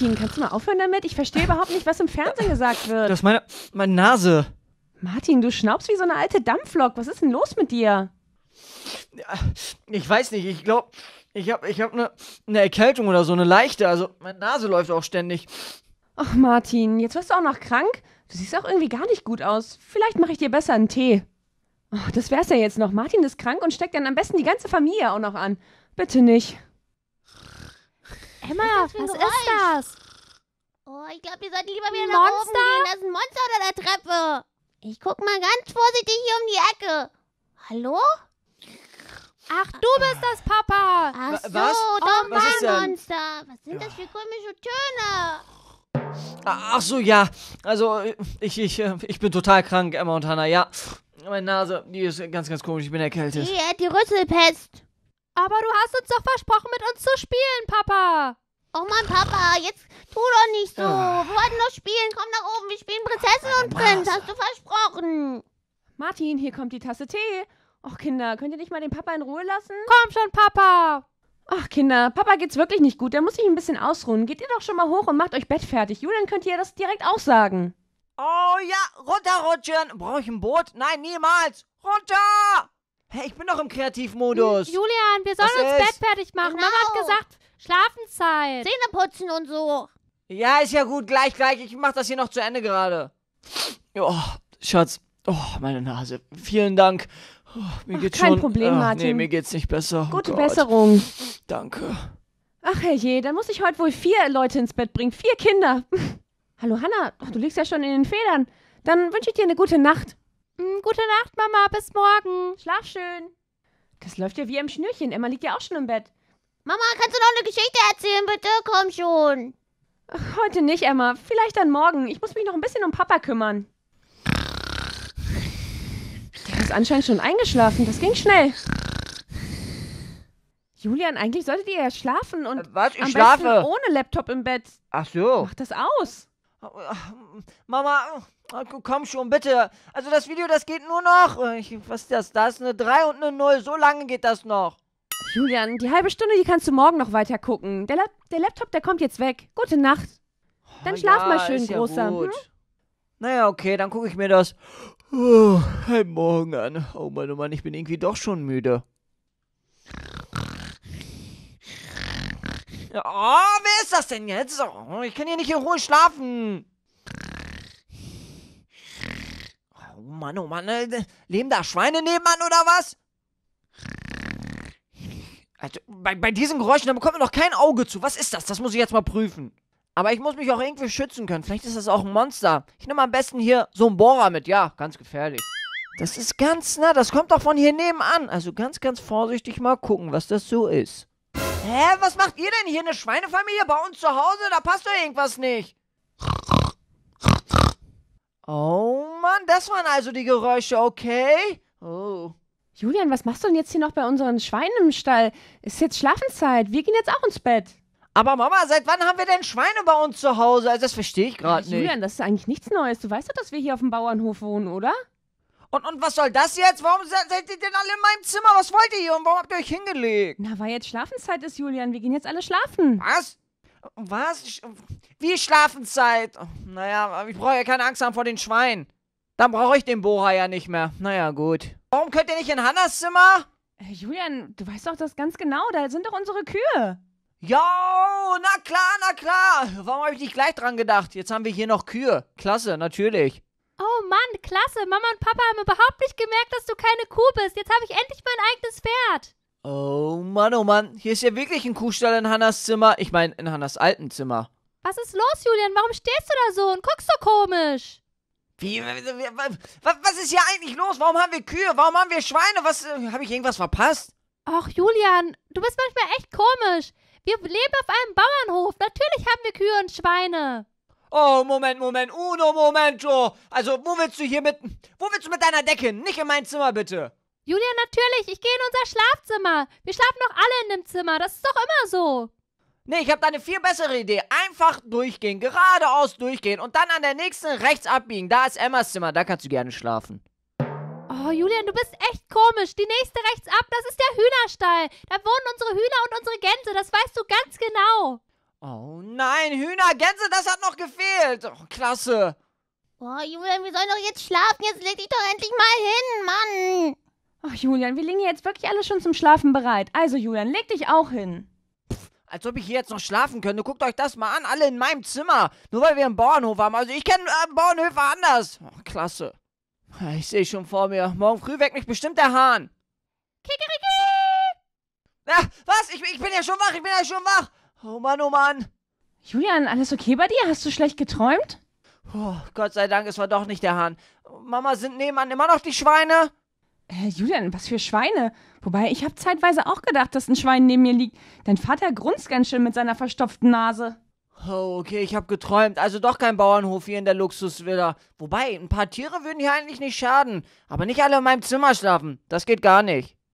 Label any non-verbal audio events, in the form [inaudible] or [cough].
Martin, kannst du mal aufhören damit? Ich verstehe überhaupt nicht, was im Fernsehen gesagt wird. Das ist meine, meine Nase. Martin, du schnaubst wie so eine alte Dampflok. Was ist denn los mit dir? Ich weiß nicht, ich glaube, ich habe ich hab eine ne Erkältung oder so, eine leichte. Also, meine Nase läuft auch ständig. Ach, Martin, jetzt wirst du auch noch krank? Du siehst auch irgendwie gar nicht gut aus. Vielleicht mache ich dir besser einen Tee. Oh, das wär's ja jetzt noch. Martin ist krank und steckt dann am besten die ganze Familie auch noch an. Bitte nicht. Emma, Was ist das was ist das? Oh, ich glaube, ihr solltet lieber wieder Ein nach oben Monster? gehen. Das ist ein Monster unter der Treppe. Ich guck mal ganz vorsichtig hier um die Ecke. Hallo? Ach, du bist das, Papa. Ach so, was? doch Was mein denn? Monster. Was sind das für komische Töne? Ah, Ach so, ja. Also, ich, ich, äh, ich bin total krank, Emma und Hannah, ja. Meine Nase, die ist ganz, ganz komisch. Ich bin erkältet. Die hat die Rüsselpest. Aber du hast uns doch versprochen, mit uns zu spielen, Papa. Oh Mann, Papa, jetzt tu doch nicht so. Ah. Wir wollten doch spielen. Komm nach oben. Wir spielen Prinzessin und Prinz. Hast du versprochen. Martin, hier kommt die Tasse Tee. Och, Kinder, könnt ihr nicht mal den Papa in Ruhe lassen? Komm schon, Papa. Ach, Kinder, Papa geht's wirklich nicht gut. Der muss sich ein bisschen ausruhen. Geht ihr doch schon mal hoch und macht euch Bett fertig. Julian könnt ihr das direkt auch sagen. Oh ja, runterrutschen. Brauche ich ein Boot? Nein, niemals. Runter! Hey, ich bin doch im Kreativmodus. Julian, wir sollen Was uns ist? Bett fertig machen. Genau. Mama hat gesagt, Schlafenszeit. Zähne putzen und so. Ja, ist ja gut, gleich, gleich. Ich mach das hier noch zu Ende gerade. Oh, Schatz. Oh, meine Nase. Vielen Dank. Oh, mir Ach, geht's kein schon. Problem, Ah, Martin. Nee, mir geht's nicht besser. Oh Gute Gott. Besserung. Danke. Ach herrje, dann muss ich heute wohl vier Leute ins Bett bringen. Vier Kinder. [laughs] Hallo Hanna, Ach, du liegst ja schon in den Federn. Dann wünsche ich dir eine gute Nacht. Hm, gute Nacht, Mama. Bis morgen. Schlaf schön. Das läuft ja wie am Schnürchen. Emma liegt ja auch schon im Bett. Mama, kannst du noch eine Geschichte erzählen, bitte? Komm schon. Ach, heute nicht, Emma. Vielleicht dann morgen. Ich muss mich noch ein bisschen um Papa kümmern. Der ist anscheinend schon eingeschlafen. Das ging schnell. Julian, eigentlich solltet ihr ja schlafen und Äh, Was? Ich am schlafe. besten ohne Laptop im Bett. Ach so. Mach das aus. Mama, komm schon, bitte. Also das Video, das geht nur noch. Ich, was ist das? Da ist eine 3 und eine 0. So lange geht das noch. Julian, die halbe Stunde, die kannst du morgen noch weiter gucken. Der, Lap der Laptop, der kommt jetzt weg. Gute Nacht. Dann Oh, schlaf ja, mal schön, ja Großer. Gut. Hm? Naja, okay, dann gucke ich mir das oh, halb morgen an. Oh Mann, oh Mann, ich bin irgendwie doch schon müde. Oh, wer ist das denn jetzt? Oh, ich kann hier nicht in Ruhe schlafen. Oh Mann, oh Mann, äh, leben da Schweine nebenan oder was? Also, bei, bei diesen Geräuschen, da bekommt man doch kein Auge zu. Was ist das? Das muss ich jetzt mal prüfen. Aber ich muss mich auch irgendwie schützen können. Vielleicht ist das auch ein Monster. Ich nehme am besten hier so einen Bohrer mit. Ja, ganz gefährlich. Das ist ganz, na, das kommt doch von hier nebenan. Also ganz, ganz vorsichtig mal gucken, was das so ist. Hä, was macht ihr denn hier? Eine Schweinefamilie bei uns zu Hause? Da passt doch irgendwas nicht. Oh Mann, das waren also die Geräusche, okay? Oh. Julian, was machst du denn jetzt hier noch bei unseren Schweinen im Stall? Ist jetzt Schlafenszeit. Wir gehen jetzt auch ins Bett. Aber Mama, seit wann haben wir denn Schweine bei uns zu Hause? Also das verstehe ich gerade nicht. Julian, das ist eigentlich nichts Neues. Du weißt doch, dass wir hier auf dem Bauernhof wohnen, oder? Und, und was soll das jetzt? Warum se- seid ihr denn alle in meinem Zimmer? Was wollt ihr hier und warum habt ihr euch hingelegt? Na, weil jetzt Schlafenszeit ist, Julian. Wir gehen jetzt alle schlafen. Was? Was? Wie Schlafenszeit? Oh, Naja, ich brauche ja keine Angst haben vor den Schweinen. Dann brauche ich den Bohrer ja nicht mehr. Naja, gut. Warum könnt ihr nicht in Hannas Zimmer? Äh, Julian, du weißt doch das ganz genau. Da sind doch unsere Kühe. Jo, na klar, na klar. Warum habe ich nicht gleich dran gedacht? Jetzt haben wir hier noch Kühe. Klasse, natürlich. Oh Mann, klasse. Mama und Papa haben überhaupt nicht gemerkt, dass du keine Kuh bist. Jetzt habe ich endlich mein eigenes Pferd. Oh Mann, oh Mann. Hier ist ja wirklich ein Kuhstall in Hannas Zimmer. Ich meine, in Hannas alten Zimmer. Was ist los, Julian? Warum stehst du da so und guckst so komisch? Wie, was, was ist hier eigentlich los? Warum haben wir Kühe? Warum haben wir Schweine? Was, äh, habe ich irgendwas verpasst? Ach, Julian, du bist manchmal echt komisch. Wir leben auf einem Bauernhof. Natürlich haben wir Kühe und Schweine. Oh, Moment, Moment, uno momento. Also, wo willst du hier mit, wo willst du mit deiner Decke? hin? Nicht in mein Zimmer, bitte. Julian, natürlich. Ich gehe in unser Schlafzimmer. Wir schlafen doch alle in dem Zimmer. Das ist doch immer so. Nee, ich habe da eine viel bessere Idee. Einfach durchgehen, geradeaus durchgehen und dann an der nächsten rechts abbiegen. Da ist Emmas Zimmer, da kannst du gerne schlafen. Oh, Julian, du bist echt komisch. Die nächste rechts ab, das ist der Hühnerstall. Da wohnen unsere Hühner und unsere Gänse. Das weißt du ganz genau. Oh nein, Hühner, Gänse, das hat noch gefehlt. Oh, klasse. Boah, Julian, wir sollen doch jetzt schlafen. Jetzt leg dich doch endlich mal hin, Mann. Ach, Julian, wir liegen jetzt wirklich alle schon zum Schlafen bereit. Also, Julian, leg dich auch hin. Als ob ich hier jetzt noch schlafen könnte. Guckt euch das mal an, alle in meinem Zimmer. Nur weil wir einen Bauernhof haben. Also ich kenne äh, Bauernhöfe anders. Oh, klasse. Ich sehe schon vor mir. Morgen früh weckt mich bestimmt der Hahn. Kikeriki! Ja, was? Ich, ich bin ja schon wach, ich bin ja schon wach. Oh Mann, oh Mann. Julian, alles okay bei dir? Hast du schlecht geträumt? Oh, Gott sei Dank, es war doch nicht der Hahn. Mama, sind nebenan immer noch die Schweine? Äh, Julian, was für Schweine? Wobei, ich habe zeitweise auch gedacht, dass ein Schwein neben mir liegt. Dein Vater grunzt ganz schön mit seiner verstopften Nase. Oh, okay, ich habe geträumt. Also doch kein Bauernhof hier in der Luxusvilla. Wobei, ein paar Tiere würden hier eigentlich nicht schaden. Aber nicht alle in meinem Zimmer schlafen. Das geht gar nicht.